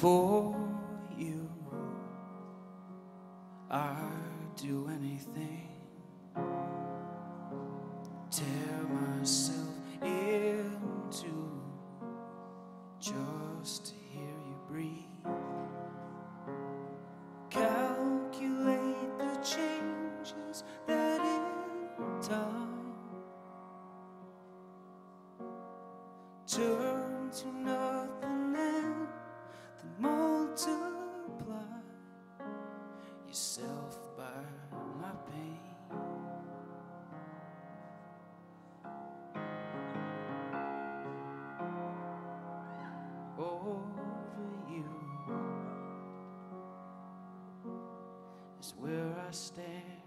for you. I'd do anything. Tear myself into just to hear you breathe. Calculate the changes that in time turn to nothing. over you is where I stand.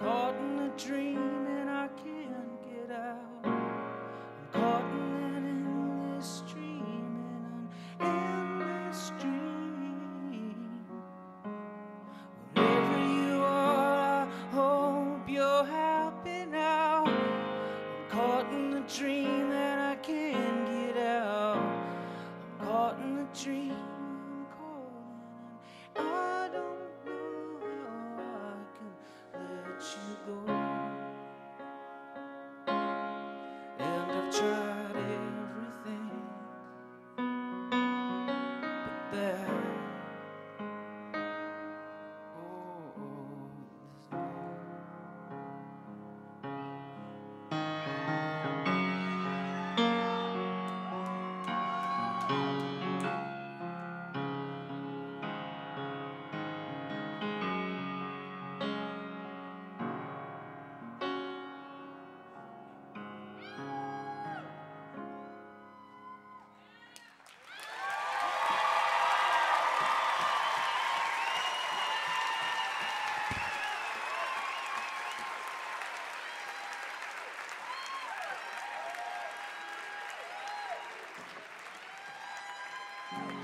caught in a dream and I can't get out. Bye.